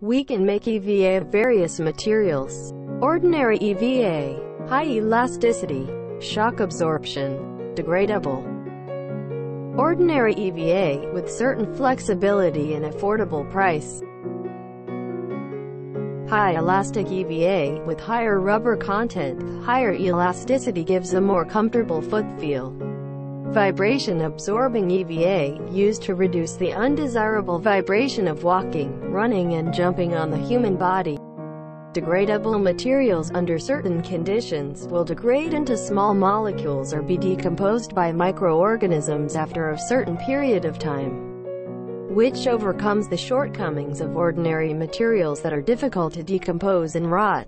We can make EVA of various materials. Ordinary EVA, high elasticity, shock absorption, degradable. Ordinary EVA, with certain flexibility and affordable price. High elastic EVA, with higher rubber content, higher elasticity gives a more comfortable foot feel. Vibration-absorbing EVA, used to reduce the undesirable vibration of walking, running and jumping on the human body. Degradable materials under certain conditions will degrade into small molecules or be decomposed by microorganisms after a certain period of time which overcomes the shortcomings of ordinary materials that are difficult to decompose and rot.